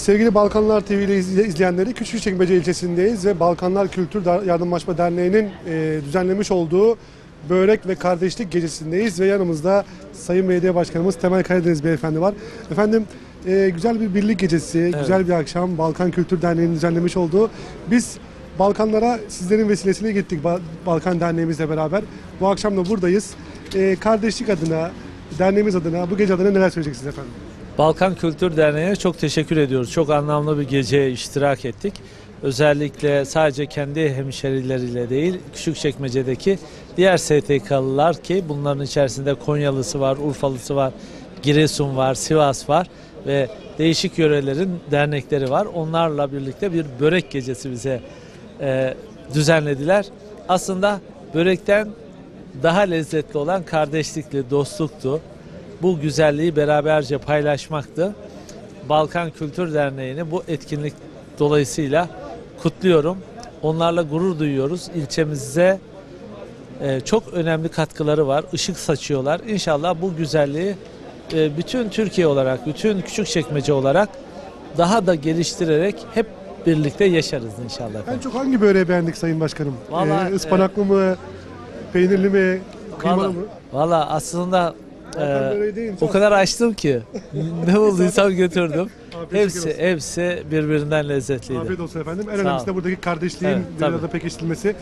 Sevgili Balkanlar TV ile izle- izleyenleri Küçükçekmece ilçesindeyiz ve Balkanlar Kültür Yardımlaşma Derneği'nin e, düzenlemiş olduğu Börek ve Kardeşlik Gecesi'ndeyiz ve yanımızda Sayın Belediye Başkanımız Temel Karadeniz Beyefendi var. Efendim e, güzel bir birlik gecesi, güzel bir akşam Balkan Kültür Derneği'nin düzenlemiş olduğu. Biz Balkanlara sizlerin vesilesiyle gittik Ba- Balkan Derneğimizle beraber. Bu akşam da buradayız. E, kardeşlik adına, derneğimiz adına, bu gece adına neler söyleyeceksiniz efendim? Balkan Kültür Derneği'ne çok teşekkür ediyoruz. Çok anlamlı bir geceye iştirak ettik. Özellikle sadece kendi hemşerileriyle değil, Küçükçekmece'deki diğer STK'lılar ki bunların içerisinde Konyalısı var, Urfalısı var, Giresun var, Sivas var ve değişik yörelerin dernekleri var. Onlarla birlikte bir börek gecesi bize e, düzenlediler. Aslında börekten daha lezzetli olan kardeşlikli, dostluktu. Bu güzelliği beraberce paylaşmaktı. Balkan Kültür Derneği'ni bu etkinlik dolayısıyla kutluyorum. Onlarla gurur duyuyoruz. İlçemize e, çok önemli katkıları var. Işık saçıyorlar. İnşallah bu güzelliği e, bütün Türkiye olarak, bütün Küçükçekmece olarak daha da geliştirerek hep birlikte yaşarız inşallah. En efendim. çok hangi böreği beğendik Sayın Başkanım? Vallahi, Ee, ıspanaklı mı, peynirli mi, kıymalı Valla, mı? valla aslında ee, o kadar açtım ki ne olduysam götürdüm. Afiyet hepsi olsun. hepsi birbirinden lezzetliydi. Afiyet olsun efendim. En önemlisi de buradaki kardeşliğin evet, bir arada pekiştirilmesi.